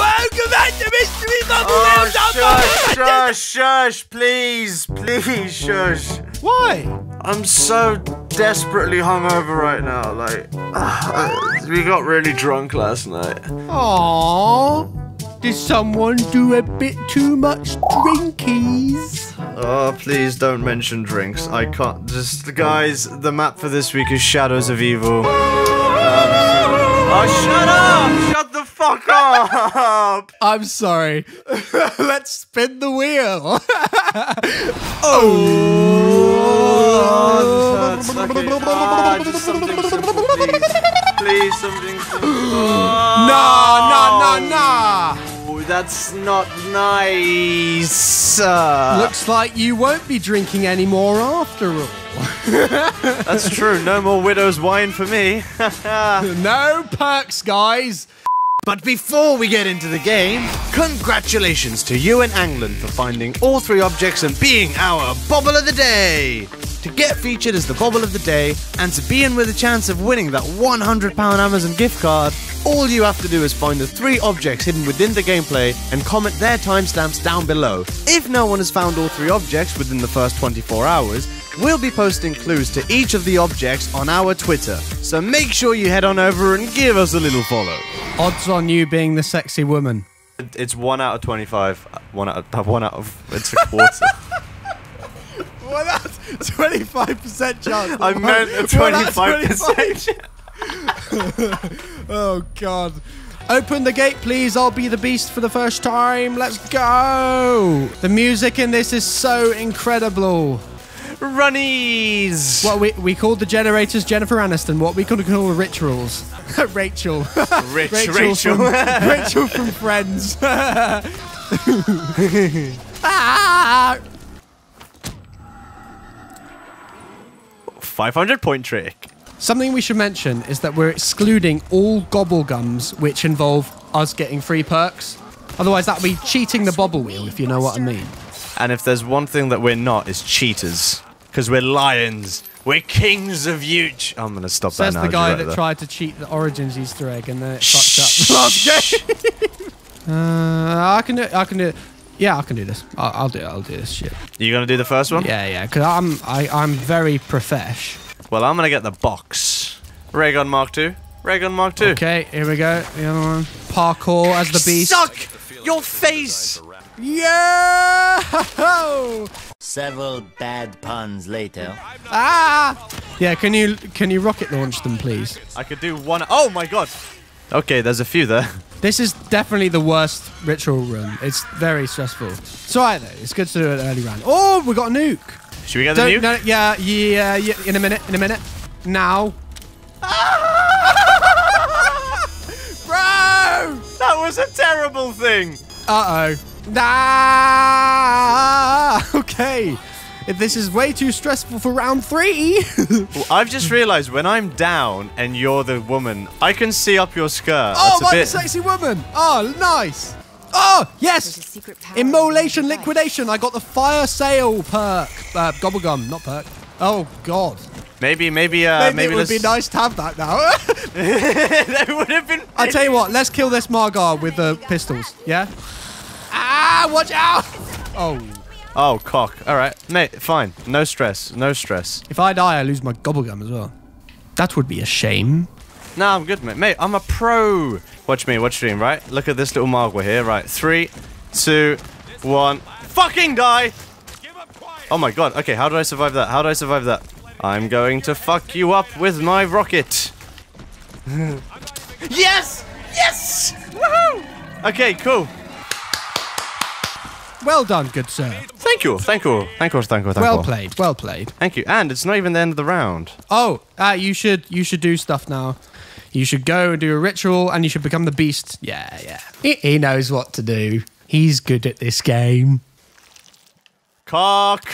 welcome back to Mystery Bobble Oh, shush, shush, shush, please, please, shush. Why? I'm so desperately hungover right now. Like, uh, we got really drunk last night. Aww. Did someone do a bit too much drinkies? Oh, please don't mention drinks. I can't. Just, guys, the map for this week is Shadows of Evil. Oh, shut up! Shut the fuck up! I'm sorry. Let's spin the wheel. Oh. Okay. Ah, just something simple, please. Please, something simple. Nah, nah, nah, nah. That's not nice. Uh, Looks like you won't be drinking anymore after all. that's true. No more widow's wine for me. no perks, guys. But before we get into the game, congratulations to you and Anglin for finding all three objects and being our Bobble of the Day! To get featured as the Bobble of the Day and to be in with a chance of winning that £100 Amazon gift card, all you have to do is find the three objects hidden within the gameplay and comment their timestamps down below. If no one has found all three objects within the first 24 hours, We'll be posting clues to each of the objects on our Twitter, so make sure you head on over and give us a little follow. Odds on you being the sexy woman. It's one out of twenty-five. One out of one out of. It's a quarter. Well, that's 25% chance. I meant a twenty-five percent. Oh, God. Open the gate, please. I'll be the beast for the first time. Let's go. The music in this is so incredible. Runnies. What we we called the generators Jennifer Aniston. What we could call the rituals. Rachel. Rich, Rachel. Rachel. From, Rachel from Friends. ah! Five hundred point trick. Something we should mention is that we're excluding all gobble gums which involve us getting free perks. Otherwise, that would be cheating the bobble wheel, if you know what I mean. And if there's one thing that we're not, is cheaters. Because we're lions. We're kings of Uch. I'm gonna stop Says that the guy that tried to cheat the Origins Easter egg and then it fucked up. Last game. uh, I can do. I can do. Yeah, I can do this. I'll, I'll do. it. I'll do this shit. You gonna do the first one? Yeah, yeah. Because I'm. I, I'm very profesh. Well, I'm gonna get the box. Raygun Mark II. Raygun Mark II. Okay, here we go. The other one. Parkour as the beast. Suck your face. Yeah! Several bad puns later. ah! Yeah, can you can you rocket launch them, please? I could do one. Oh my god. Okay, there's a few there. This is definitely the worst ritual room. It's very stressful. It's alright though. It's good to do an early round. Oh, we got a nuke. Should we get the Don't, new? no, yeah, yeah, yeah. In a minute. In a minute. Now. Bro! That was a terrible thing. Uh oh. Ah! Okay. If This is way too stressful for round three. Well, I've just realised when I'm down and you're the woman, I can see up your skirt. oh, That's a my bit. sexy woman. Oh, nice. Oh, yes. Immolation liquidation. I got the fire sale perk. Uh, gobblegum, not perk. Oh, God. Maybe, maybe, uh, Maybe, maybe, it would be nice to have that now. that would have been. I tell you what, let's kill this Margwa with the pistols. Yeah? Ah, watch out. Oh. Oh, cock. All right, mate. Fine. No stress. No stress. If I die, I lose my gobblegum as well. That would be a shame. Nah, I'm good, mate. Mate, I'm a pro. Watch me. Watch stream. Right. Look at this little Margwa here. Right. Three, two, one. Fucking die. Oh my god. Okay. How do I survive that? How do I survive that? I'm going to fuck you up with my rocket. yes. Yes. Woohoo. Okay. Cool. Well done, good sir. Thank you. Thank you. Thank you. Thank you. Thank Well you. played. Well played. Thank you. And it's not even the end of the round. Oh, uh, you should you should do stuff now. You should go and do a ritual, and you should become the beast. Yeah, yeah. He, he knows what to do. He's good at this game. Cock.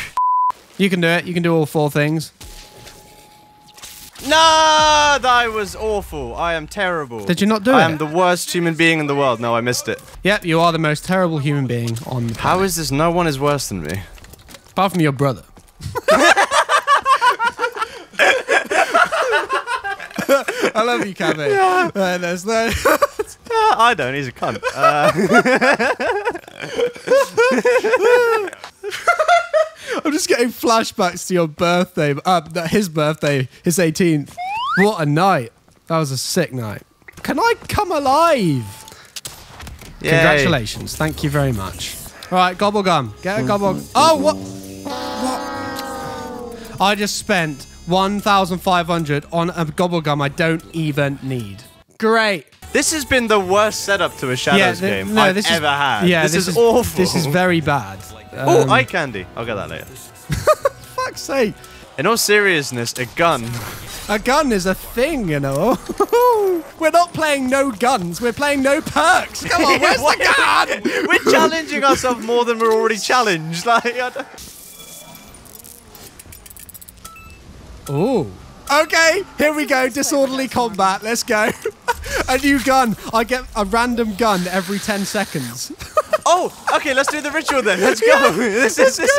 You can do it. You can do all four things. No, that was awful. I am terrible. Did you not do I it? I am the worst human being in the world. No, I missed it. Yep, you are the most terrible human being on. The How is this? No one is worse than me. apart from your brother. I love you, Kevin. Yeah. there's no. I don't. He's a cunt. Uh, I'm just getting flashbacks to your birthday. Uh, his birthday, his 18th. What a night. That was a sick night. Can I come alive? yay. Congratulations. Thank you very much. All right, gobble gum. Get a gobble. Oh, what? What? I just spent 1,500 on a gobble gum I don't even need. Great. This has been the worst setup to a Shadows thi- game I've this ever is, had. Yeah, this, is, awful. This is very bad. Oh, Um, eye candy. I'll get that later. fuck's sake. In all seriousness, a gun. A gun is a thing, you know. we're not playing no guns. We're playing no perks. Come on, where's the gun? We're challenging ourselves more than we're already challenged. Like, I. Okay, here we go. Disorderly combat. Let's go. a new gun. I get a random gun every 10 seconds. Oh, okay. Let's do the ritual then. Let's go. this is this.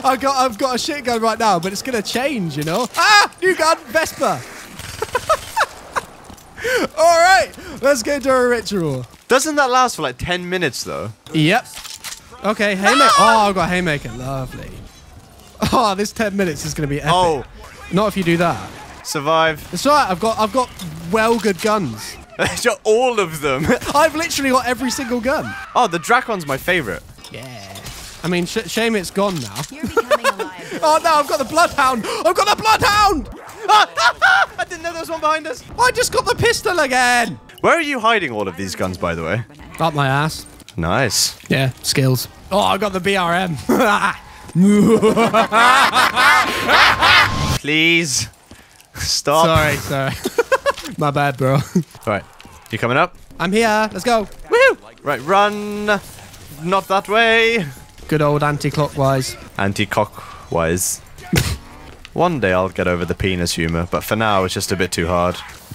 I got, I've got a shit gun right now, but it's gonna change, you know. Ah, new gun, Vesper. All right, let's go do a ritual. Doesn't that last for like ten minutes though? Yep. Okay, haymaker. Oh, I've got haymaker. Lovely. Oh, this 10 minutes is gonna be epic. Oh, Not if you do that. survive. It's all right. I've got, I've got well good guns. all of them. I've literally got every single gun. oh, the Drakon's my favorite. Yeah. I mean, sh- shame it's gone now. You're becoming a. Oh no, I've got the bloodhound. I've got the bloodhound. I didn't know there was one behind us. I just got the pistol again. Where are you hiding all of these guns, by the way? Up my ass. Nice. Yeah, skills. Oh, I got the BRM. Please stop. sorry, sorry. My bad, bro. All right. you coming up? I'm here. Let's go. Woo! Right, run. Not that way. Good old anti-clockwise. Anti-cockwise. One day I'll get over the penis humor, but for now it's just a bit too hard.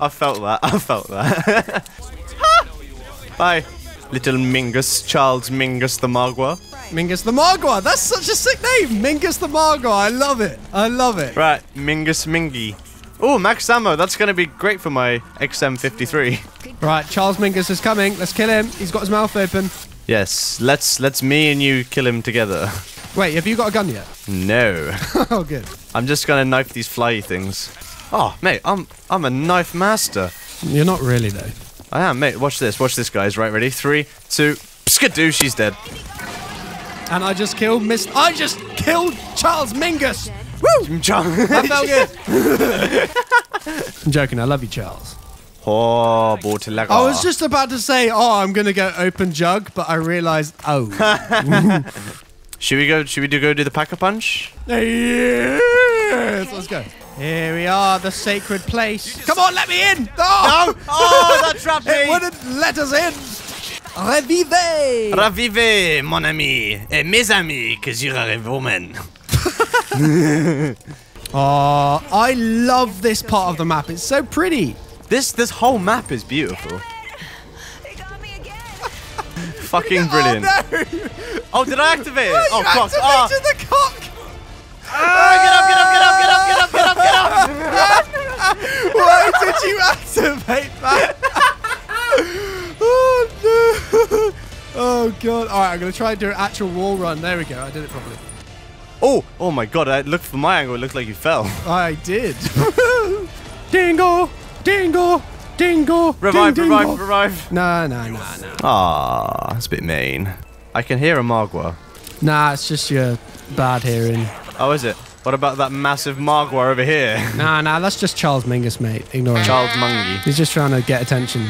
I felt that. I felt that. Bye, little Mingus, Charles Mingus the Margwa. Mingus the Margwa. That's such a sick name. Mingus the Margwa. I love it. I love it. Right, Mingus Mingy. Oh, max ammo. That's gonna be great for my XM53. Right, Charles Mingus is coming. Let's kill him. He's got his mouth open. Yes, let's let's me and you kill him together. Wait, have you got a gun yet? No. oh, good. I'm just gonna knife these flyy things. Oh, mate, I'm I'm a knife master. You're not really though. I am, mate. Watch this. Watch this, guys. Right, ready? Three, two, skadoo. She's dead. And I just killed Miss. I just killed Charles Mingus. Woo! That felt good. I'm joking. I love you, Charles. oh. I was just about to say, oh, I'm gonna go open jug, but I realized, oh, Should we go? Should we do go do the pack a punch? yes, let's go. Here we are, the sacred place. Come on, let me in. Oh, Oh, that trapped it wouldn't let us in. Revive. Ravive, mon ami, et mes amis, cause you're a woman. Oh, I love this part of the map. It's so pretty. This this whole map is beautiful. They got me again. Fucking brilliant. Oh, no. Oh, did I activate it? Oh, cock. Activated the cock. Ah, get up, get up, get up, get up, get up, get up, get up. Why did you activate that? oh! God! All right, I'm gonna try and do an actual wall run. There we go. I did it properly. Oh, oh my god, I looked from my angle, it looked like you fell. I did. dingo, dingo, dingo. Revive, ding, revive, dingo. revive. Nah, nah, nah, nah. Ah, it's a bit mean. I can hear a Margwa. Nah, it's just your bad hearing. Oh, is it? What about that massive Margwa over here? Nah, nah, that's just Charles Mingus, mate. Ignore him. Charles Mungy. He's just trying to get attention.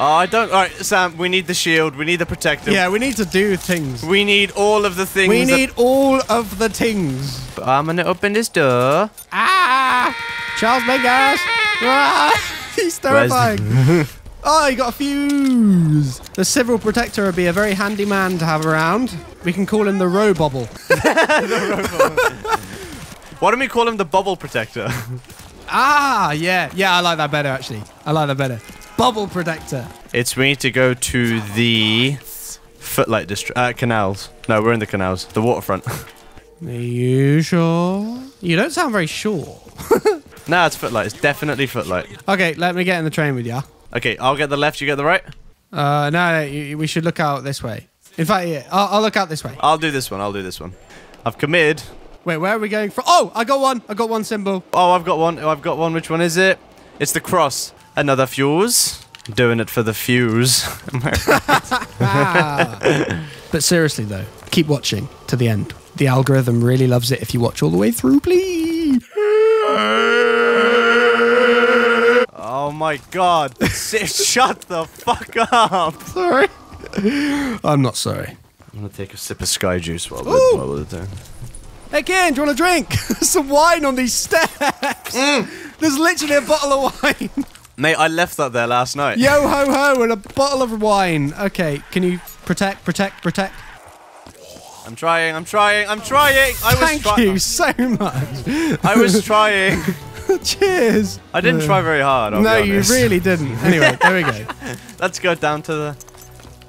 Oh, I don't. Alright, Sam, we need the shield, we need the protector. Yeah, we need to do things. We need all of the things. We that- need all of the things. I'm gonna open this door. Ah! Charles Mingus! Ah! He's terrifying. oh, he got a fuse. The Civil Protector would be a very handy man to have around. We can call him the Row Bubble. Why don't we call him the bobble protector? ah, yeah. Yeah, I like that better, actually. I like that better. Bobble Protector. it's we need to go to the footlight district uh, canals. No, we're in the canals. The waterfront. Are you sure? You don't sound very sure. Nah, it's footlight. It's definitely footlight. Okay, let me get in the train with you. Okay, I'll get the left, you get the right. Uh, no, no, you, we should look out this way. In fact, yeah, I'll, I'll look out this way. I'll do this one. I'll do this one. I've committed. Wait, where are we going from? Oh, I got one. I got one symbol. Oh, I've got one. Oh, I've got one. Which one is it? It's the cross. Another fuse. Doing it for the fuse. But seriously, though, keep watching to the end. The algorithm really loves it if you watch all the way through, please. oh my god. Shut the fuck up. Sorry. I'm not sorry. I'm gonna take a sip of sky juice while Ooh. we're, while there. Hey, Ken, do you want a drink? Some wine on these steps. Mm. There's literally a bottle of wine. Mate, I left that there last night. Yo ho ho, and a bottle of wine. Okay, can you protect, protect, protect? I'm trying. I'm trying. I'm trying. I was Thank you so much. I was trying. Cheers. I didn't try very hard. I'll no, you really didn't. Anyway, there we go. Let's go down to the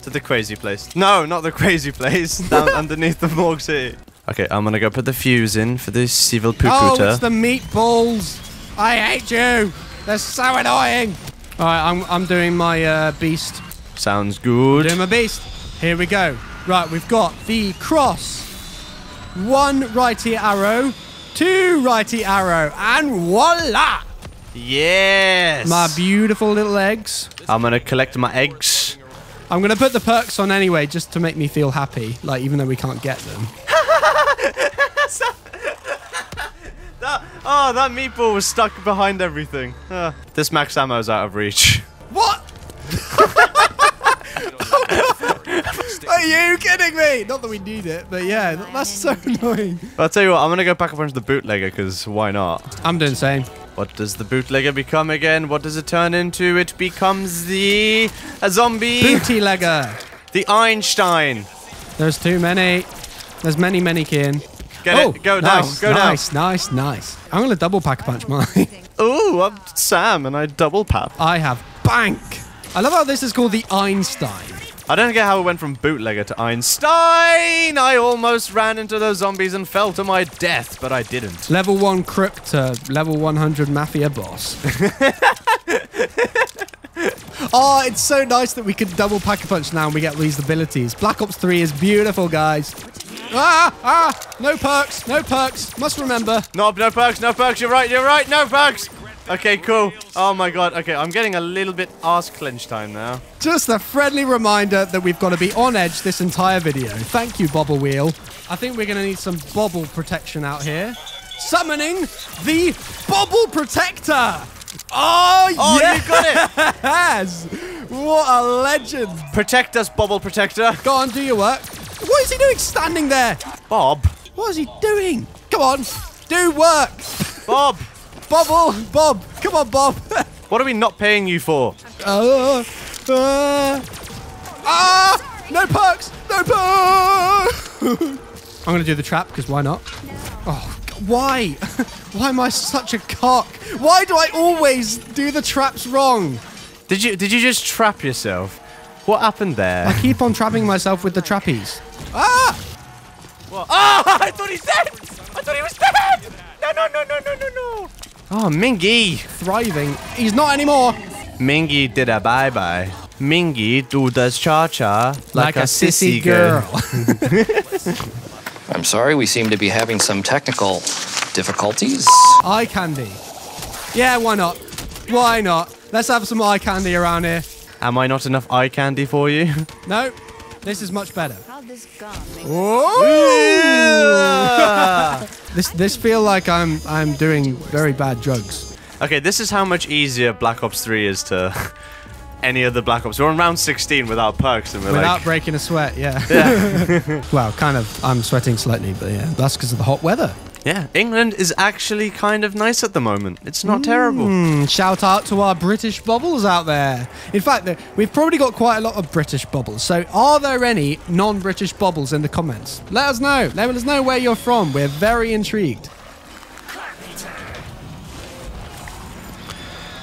to the crazy place. No, not the crazy place. Down underneath the Morg City. Okay, I'm gonna go put the fuse in for the civil Oh, it's the meatballs. I hate you. They're so annoying. All right, I'm, I'm doing my uh, beast. Sounds good. Doing my beast. Here we go. Right, we've got the cross. One righty arrow, two righty arrow, and voila! Yes. My beautiful little eggs. I'm gonna collect my eggs. I'm gonna put the perks on anyway, just to make me feel happy. Like even though we can't get them. That, oh, that meatball was stuck behind everything. Ah, this max ammo's out of reach. What? Are you kidding me? Not that we need it, but yeah, that's so annoying. I'll tell you what, I'm gonna go back up onto the bootlegger because why not? I'm doing the same. What does the bootlegger become again? What does it turn into? It becomes the a zombie, Booty legger. the Einstein. There's too many. There's many, many kin. Get oh, it? Go nice, down. Go nice, nice, nice. I'm gonna double pack a punch mine. Ooh, I'm Sam and I double pack. I have bank. I love how this is called the Einstein. I don't get how it went from bootlegger to Einstein. I almost ran into those zombies and fell to my death, but I didn't. Level 1 crook to level 100 mafia boss. oh, it's so nice that we can double pack a punch now and we get these abilities. Black Ops 3 is beautiful, guys. Ah, ah, no perks, no perks. Must remember. No, no perks, no perks. You're right, you're right, no perks. Okay, cool. Oh my god. Okay, I'm getting a little bit ass clench time now. Just a friendly reminder that we've got to be on edge this entire video. Thank you, Bobble Wheel. I think we're going to need some bobble protection out here. Summoning the Bobble Protector. Oh, Oh, you got it. yes! What a legend. Protect us, Bobble Protector. Go on, do your work. What is he doing standing there? Bob. What is he doing? Come on, do work. Bob. Bobble, Bob. Come on, Bob. What are we not paying you for? Uh, uh, ah! No perks! No perks! I'm gonna do the trap because why not? Oh, g- why? why am I such a cock? Why do I always do the traps wrong? Did you did you just trap yourself? What happened there? I keep on trapping myself with the trapeze. Ah! Oh, I thought he's dead. I thought he was dead. No, no, no, no, no, no, no. Oh, Mingy. Thriving. He's not anymore. Mingy did a bye bye. Mingy do does cha cha like, a, sissy girl. I'm sorry, we seem to be having some technical difficulties. Eye candy. Yeah, why not? Why not? Let's have some eye candy around here. Am I not enough eye candy for you? No, this is much better. How'd this gum make This this feel like I'm I'm doing very bad drugs. okay, this is how much easier Black Ops 3 is to any other Black Ops. We're on round 16 without perks, and we're Without like, breaking a sweat, yeah. well, kind of. I'm sweating slightly, but yeah, that's because of the hot weather. Yeah, England is actually kind of nice at the moment. It's not terrible. Hmm, shout out to our British bubbles out there. In fact, we've probably got quite a lot of British bubbles. So, are there any non-British bubbles in the comments? Let us know. Let us know where you're from. We're very intrigued.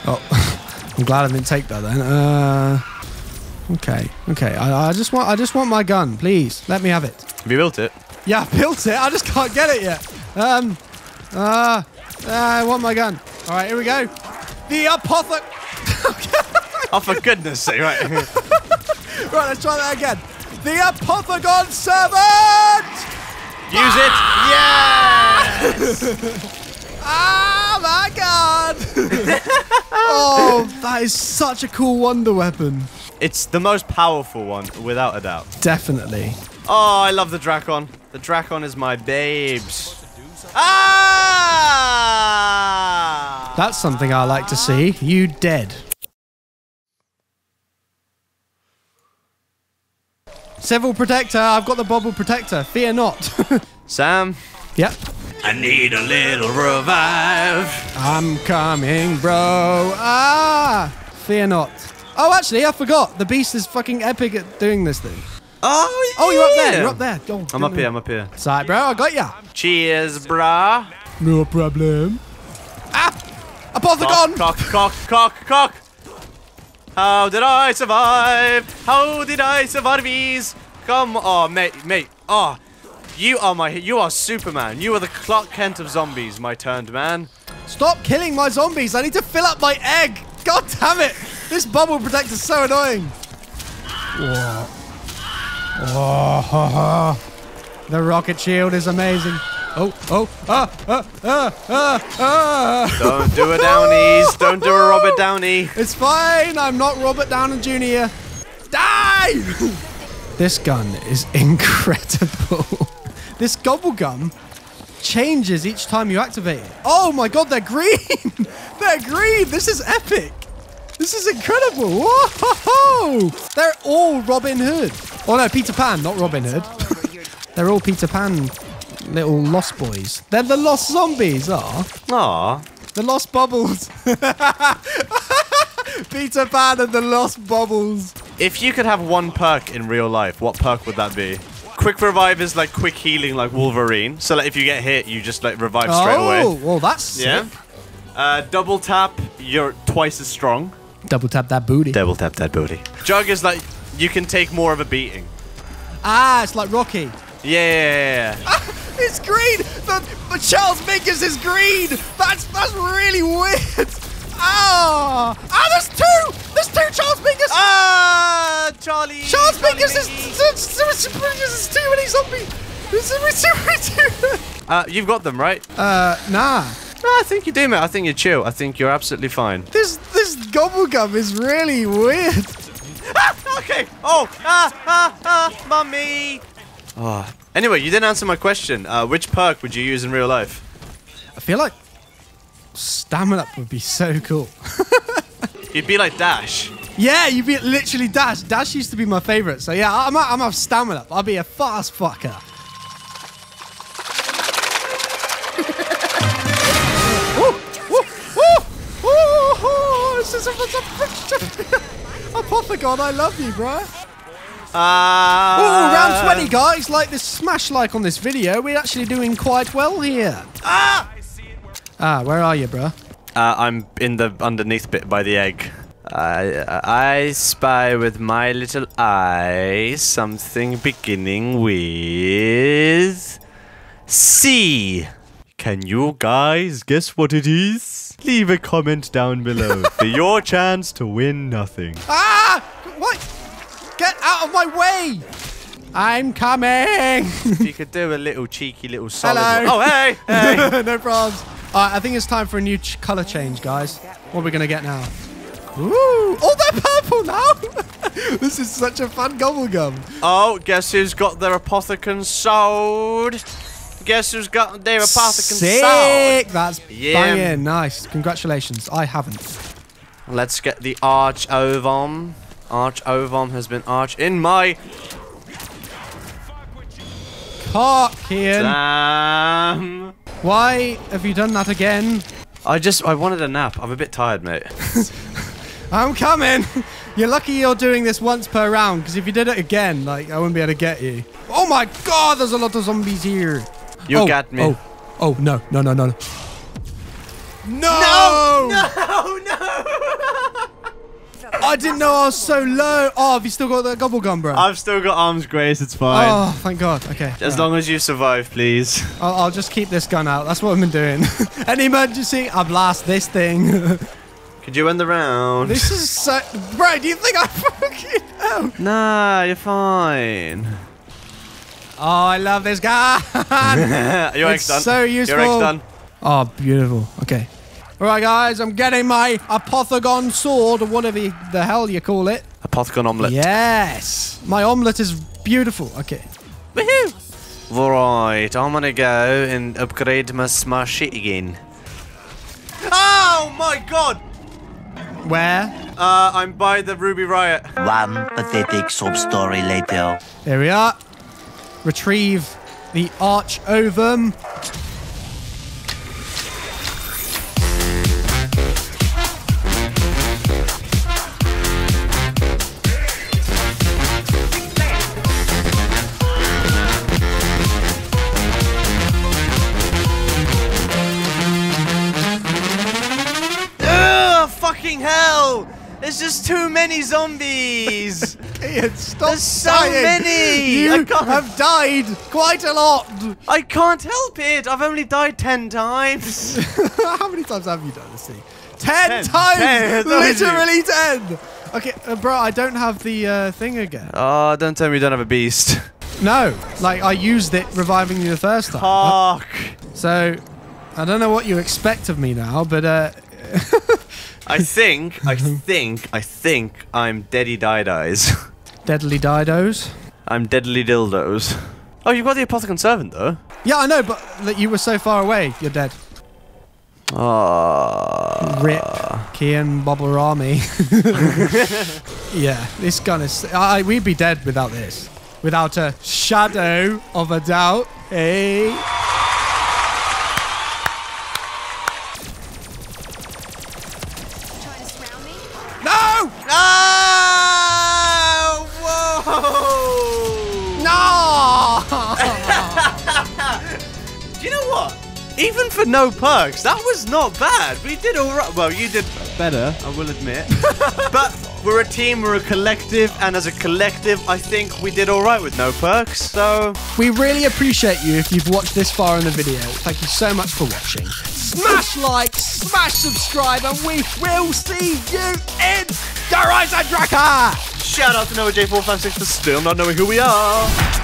Oh, I'm glad I didn't take that then. Uh, okay, okay. I, I just want, I just want my gun, please. Let me have it. Have you built it? Yeah, I built it. I just can't get it yet. Um, uh, uh, I want my gun. All right, here we go. The apothec. Oh, for goodness sake, right. Right, let's try that again. The apothicon servant. Use it. Yeah! Ah, my God. oh, that is such a cool wonder weapon. It's the most powerful one, without a doubt. Definitely. Oh, I love the Drakon. The Drakon is my babes. Ah! That's something I like to see. You dead. Civil protector. I've got the bobble protector. Fear not. Sam, yep. I need a little revive. I'm coming, bro. Ah! Fear not. Oh, actually, I forgot. The beast is fucking epic at doing this thing. Oh, Oh, you're up there. You're up there. Go. I'm up here, I'm up here. Sorry, bro. I got ya. Cheers, brah. No problem. Ah! Apothicon! Cock, cock, cock, cock, cock. How did I survive? How did I survive these? Come on, mate, mate. Oh, you are my, you are Superman. You are the Clark Kent of zombies, my turned man. Stop killing my zombies. I need to fill up my egg. God damn it. This bobble protector is so annoying. Whoa. Whoa, ha, ha. The rocket shield is amazing. Oh, oh, ah, ah, ah, ah, ah. Don't do a Downies. Don't do a Robert Downey. It's fine. I'm not Robert Downey Jr. Die! this gun is incredible. this gobble gum changes each time you activate it. Oh my god, they're green! they're green! This is epic! This is incredible! Whoa! They're all Robin Hood. Oh no, Peter Pan, not Robin Hood. they're all Peter Pan little lost boys. They're the lost zombies, are? Aw. The Lost Bubbles. Peter Pan and the Lost Bubbles. If you could have one perk in real life, what perk would that be? Quick revive is like quick healing like Wolverine. So like if you get hit, you just like revive straight away. oh, well, that's Yeah. sick. Uh, double tap, you're twice as strong. Double tap that booty. Double tap that booty. Jug is like you can take more of a beating. ah, it's like Rocky. Yeah. It's green. The, but Charles Mingus is green. That's that's really weird. Ah, ah, there's two. There's two Charles Mingus. ah, Charlie. Charles Charlie Mingus is, is, too many zombies. There's too many, too. Uh, you've got them right. Uh, nah. No, I think you do, mate. I think you're chill. I think you're absolutely fine. This this gobblegum is really weird. Ah, okay. Oh, ah, ah, ah, mummy. Oh. Anyway, you didn't answer my question. Uh, which perk would you use in real life? I feel like stamina would be so cool. You'd be like Dash. Yeah, you'd be literally Dash. Dash used to be my favorite. So yeah, I'm I'm have stamina. I'll be a fast fucker. Apothicon, I love you, bro. Ah. Oh, round 20, guys. Like this smash like on this video, we're actually doing quite well here. Ah! Ah, where are you, bro? Uh, I'm in the underneath bit by the egg. I I spy with my little eye something beginning with C. Can you guys guess what it is? Leave a comment down below for your chance to win nothing. Ah! What? Get out of my way! I'm coming! If you could do a little cheeky little solid. Hello. Oh, hey! hey. no problems. Alright, I think it's time for a new ch- colour change, guys. What are we gonna get now? Ooh! Oh, they're purple now! this is such a fun gobblegum. Oh, guess who's got their apothicon sword? Guess who's got their apothicon sword? Sick! That's Yeah. banging. Nice. Congratulations. I haven't. Let's get the Arch Ovum. Arch Ovum has been arch in my Cock, Ian. Damn. Why have you done that again? I just I wanted a nap. I'm a bit tired, mate. I'm coming. You're lucky you're doing this once per round, because if you did it again, like I wouldn't be able to get you. Oh my god, there's a lot of zombies here. You oh, got me. Oh, oh no, no, no, no, no. No! Oh no! I I didn't know I was so low. Oh, have you still got the gobble gum, bro? I've still got arms grace. It's fine. Oh, thank God. Okay. As right. long as you survive, please. I'll, I'll just keep this gun out. That's what I've been doing. Any emergency, I blast this thing. Could you end the round? this is so. Bro, do you think I fucking know? Nah, you're fine. Oh, I love this gun. Your It's ex done. so Your ex useful. done. oh, beautiful. Okay. All right, guys, I'm getting my apothicon sword, or whatever the hell you call it. Apothicon omelette. Yes. My omelette is beautiful. Okay. Woohoo! Right, I'm gonna go and upgrade my smash shit again. Oh my god! Where? Uh, I'm by the Ruby Rabbit. One pathetic sob story later. There we are. Retrieve the arch ovum. Ugh, fucking hell! There's just too many zombies! Ian, stop There's so dying. many. You I can't- have died quite a lot. I can't help it! I've only died ten times! How many times have you done this thing? Ten, Ten. times! Ten, that's Literally ten! Okay, uh, bro, I don't have the uh, thing again. oh, don't tell me you don't have a beast. No, like I used it reviving you the first time. Fuck. So, I don't know what you expect of me now, but uh, I think, I think, I think I'm Daddy Deady Dies. Deadly didos. I'm Deadly Dildos. Oh, you've got the Apothicon Servant though? Yeah, I know, but that you were so far away, you're dead. Oh. Rip, Kian Bobarami. yeah, this gun is. I, we'd be dead without this. Without a shadow of a doubt. Hey. Trying to surround? No! Even for no perks, that was not bad. We did all right. Well, you did better, I will admit. but we're a team, we're a collective, and as a collective, I think we did all right with no perks. So we really appreciate you if you've watched this far in the video. Thank you so much for watching. Smash like, smash subscribe, and we will see you in the Rise of Draka! shout out to Noah J456 for still not knowing who we are.